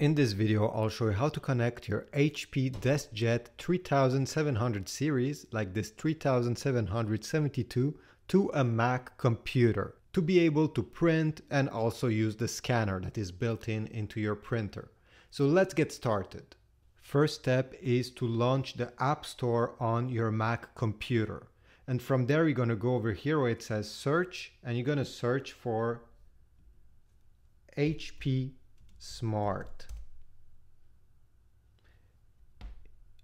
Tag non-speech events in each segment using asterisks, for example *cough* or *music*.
In this video, I'll show you how to connect your HP DeskJet 3700 series, like this 3772, to a Mac computer to be able to print and also use the scanner that is built in into your printer. So let's get started. First step is to launch the App Store on your Mac computer. And from there, you're going to go over here where it says search, and you're going to search for HP Smart.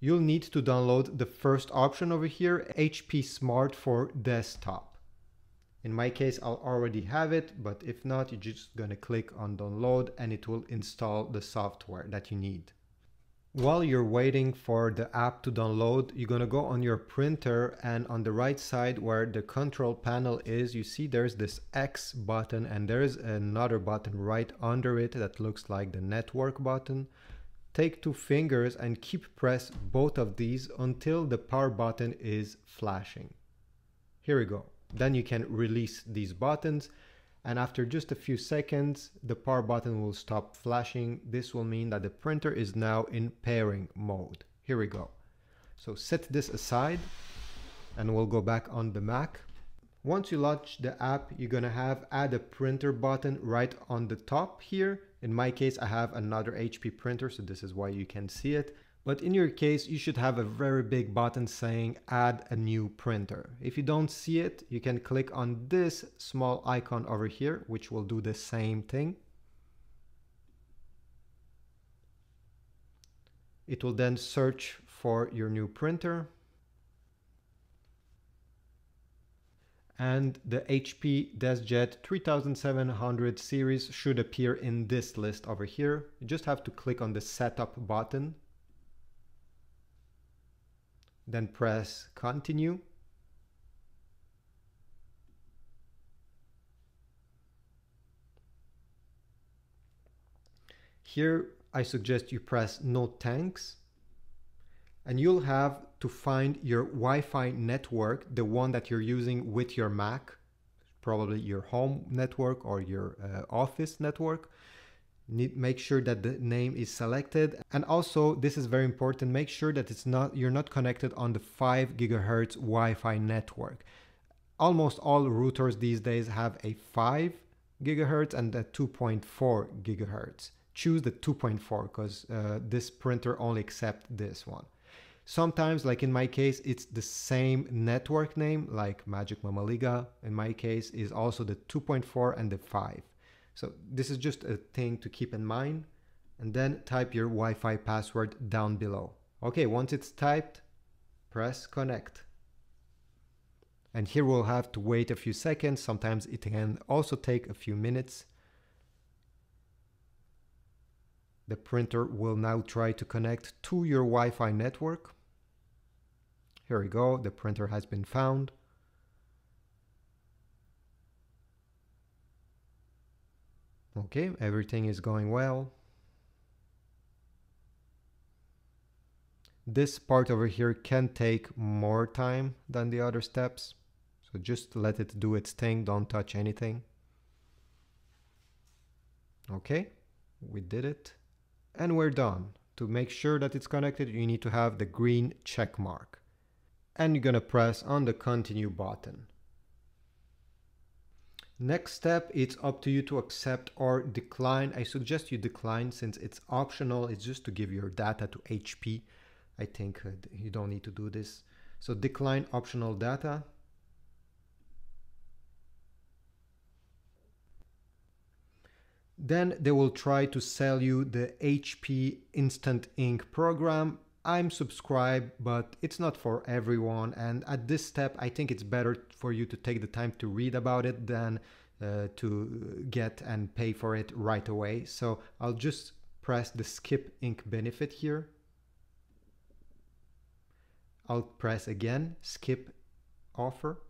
You'll need to download the first option over here, HP Smart for desktop. In my case, I'll already have it, but if not, you're just gonna click on download and it will install the software that you need. While you're waiting for the app to download, you're gonna go on your printer and on the right side where the control panel is, you see there's this X button and there's another button right under it that looks like the network button. Take two fingers and keep press both of these until the power button is flashing. Here we go. Then you can release these buttons and after just a few seconds, the power button will stop flashing. This will mean that the printer is now in pairing mode. Here we go. So set this aside and we'll go back on the Mac. Once you launch the app, you're gonna have add a printer button right on the top here. In my case, I have another HP printer, so this is why you can see it. But in your case, you should have a very big button saying add a new printer. If you don't see it, you can click on this small icon over here, which will do the same thing. It will then search for your new printer. And the HP DeskJet 3700 series should appear in this list over here. You just have to click on the setup button then press continue. Here I suggest you press no thanks and you'll have to find your Wi-Fi network, the one that you're using with your Mac, probably your home network or your uh, office network. Need make sure that the name is selected. And also this is very important make sure that it's not you're not connected on the 5 gigahertz Wi-Fi network. Almost all routers these days have a 5 gigahertz and a 2.4 gigahertz. Choose the 2.4 because uh, this printer only accepts this one sometimes like in my case it's the same network name like Magic Mamaliga in my case is also the 2.4 and the 5 so this is just a thing to keep in mind and then type your Wi-Fi password down below. Okay, once it's typed, press connect. And here we'll have to wait a few seconds. Sometimes it can also take a few minutes. The printer will now try to connect to your Wi-Fi network. Here we go, the printer has been found. Okay, everything is going well. This part over here can take more time than the other steps. So just let it do its thing, don't touch anything. Okay, we did it. And we're done. To make sure that it's connected, you need to have the green check mark. And you're gonna press on the continue button. Next step, it's up to you to accept or decline. I suggest you decline since it's optional. It's just to give your data to HP. I think uh, you don't need to do this. So decline optional data. Then they will try to sell you the HP Instant Ink program. I'm subscribed, but it's not for everyone. And at this step, I think it's better for you to take the time to read about it than uh, to get and pay for it right away. So I'll just press the skip ink benefit here. I'll press again, skip offer.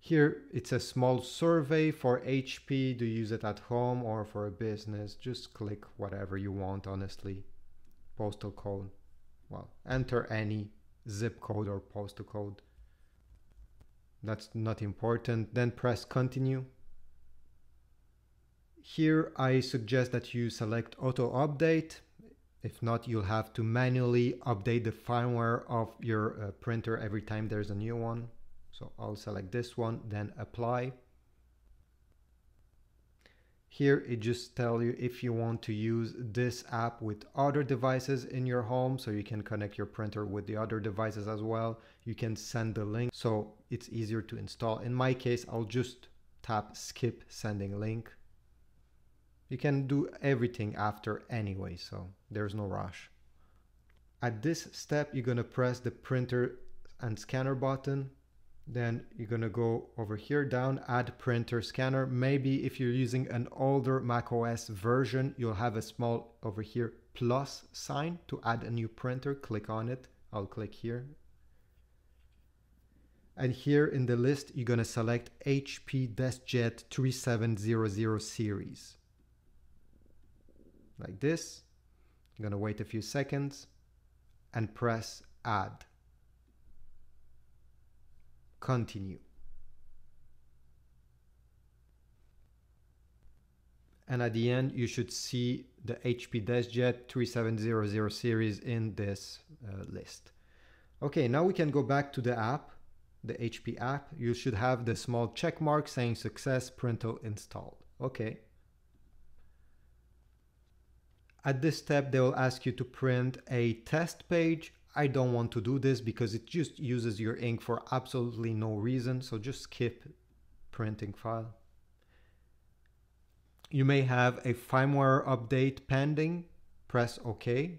Here it's a small survey for HP. Do you use it at home or for a business? Just click whatever you want, honestly postal code. Well, enter any zip code or postal code. That's not important. Then press continue. Here I suggest that you select auto update. If not, you'll have to manually update the firmware of your uh, printer every time there's a new one. So I'll select this one, then apply. Here it just tell you if you want to use this app with other devices in your home so you can connect your printer with the other devices as well. You can send the link so it's easier to install. In my case, I'll just tap skip sending link. You can do everything after anyway, so there's no rush. At this step, you're gonna press the printer and scanner button then you're going to go over here down, add printer scanner. Maybe if you're using an older macOS version, you'll have a small over here plus sign to add a new printer. Click on it. I'll click here. And here in the list, you're going to select HP DeskJet 3700 series. Like this. I'm going to wait a few seconds and press add continue. And at the end, you should see the HP DeskJet 3700 series in this uh, list. Okay, now we can go back to the app, the HP app. You should have the small check mark saying success printle installed. Okay. At this step, they will ask you to print a test page I don't want to do this because it just uses your ink for absolutely no reason. So just skip printing file. You may have a firmware update pending. Press OK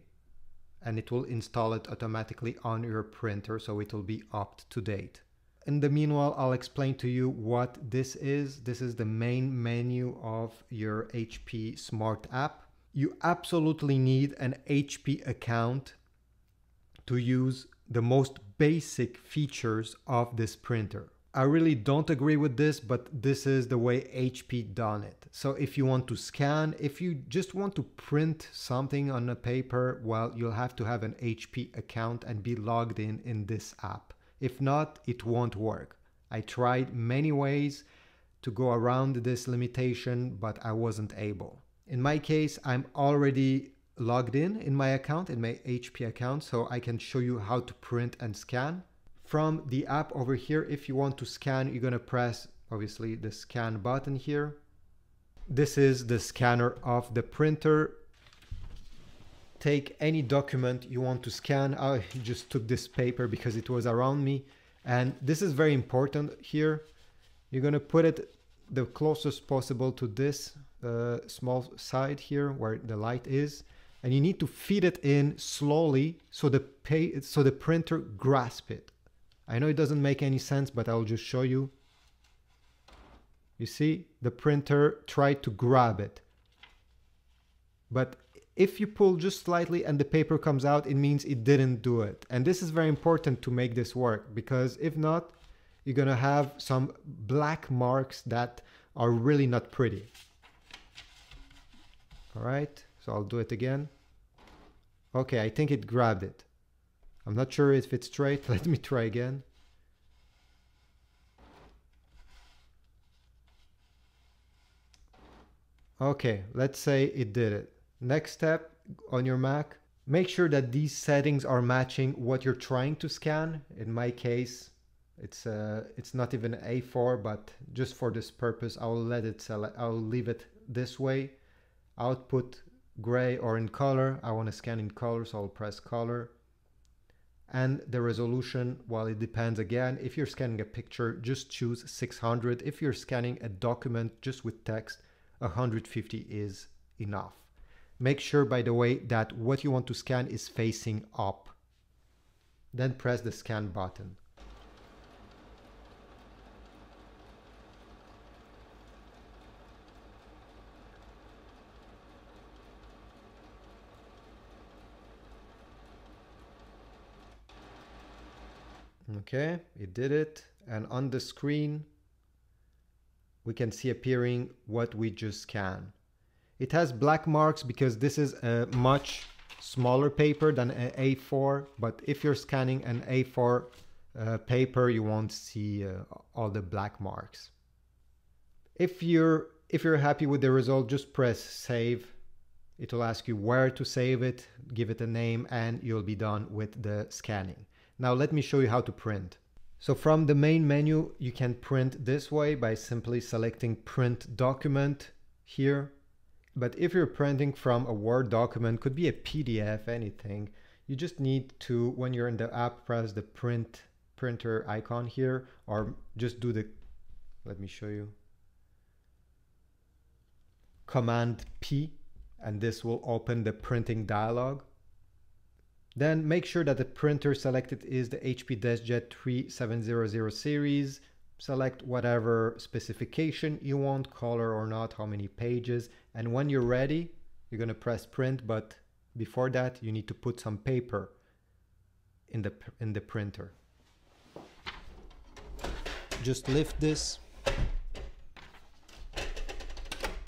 and it will install it automatically on your printer so it will be up to date. In the meanwhile, I'll explain to you what this is. This is the main menu of your HP Smart app. You absolutely need an HP account to use the most basic features of this printer. I really don't agree with this, but this is the way HP done it. So if you want to scan, if you just want to print something on a paper, well, you'll have to have an HP account and be logged in in this app. If not, it won't work. I tried many ways to go around this limitation, but I wasn't able. In my case, I'm already logged in in my account, in my HP account, so I can show you how to print and scan. From the app over here, if you want to scan, you're gonna press, obviously, the scan button here. This is the scanner of the printer. Take any document you want to scan. I just took this paper because it was around me. And this is very important here. You're gonna put it the closest possible to this uh, small side here where the light is and you need to feed it in slowly so the pay so the printer grasp it. I know it doesn't make any sense, but I'll just show you. You see, the printer tried to grab it. But if you pull just slightly and the paper comes out, it means it didn't do it. And this is very important to make this work because if not, you're gonna have some black marks that are really not pretty. All right. So I'll do it again. Okay, I think it grabbed it. I'm not sure if it's straight. *laughs* Let me try again. Okay, let's say it did it. Next step on your Mac, make sure that these settings are matching what you're trying to scan. In my case, it's uh, it's not even A4, but just for this purpose, I'll let it select. I'll leave it this way. Output gray or in color. I want to scan in color, so I'll press color. And the resolution, well, it depends again. If you're scanning a picture, just choose 600. If you're scanning a document just with text, 150 is enough. Make sure, by the way, that what you want to scan is facing up. Then press the scan button. Okay, it did it. And on the screen, we can see appearing what we just scanned. It has black marks because this is a much smaller paper than an A4, but if you're scanning an A4 uh, paper, you won't see uh, all the black marks. If you're If you're happy with the result, just press save. It will ask you where to save it, give it a name, and you'll be done with the scanning. Now let me show you how to print. So from the main menu, you can print this way by simply selecting print document here. But if you're printing from a Word document, could be a PDF, anything, you just need to, when you're in the app, press the print printer icon here, or just do the, let me show you, Command P, and this will open the printing dialog. Then make sure that the printer selected is the HP DeskJet 3700 series. Select whatever specification you want, color or not, how many pages. And when you're ready, you're gonna press print, but before that, you need to put some paper in the, in the printer. Just lift this,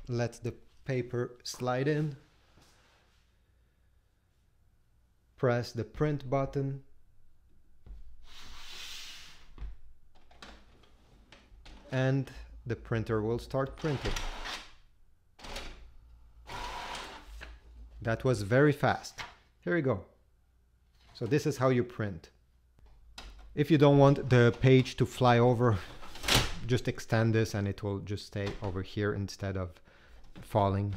let the paper slide in, press the print button, and the printer will start printing. That was very fast. Here we go. So this is how you print. If you don't want the page to fly over, just extend this and it will just stay over here instead of falling.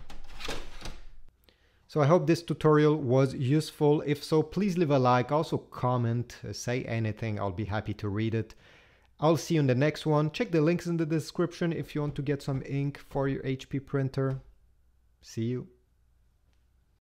So I hope this tutorial was useful. If so, please leave a like, also comment, uh, say anything. I'll be happy to read it. I'll see you in the next one. Check the links in the description if you want to get some ink for your HP printer. See you.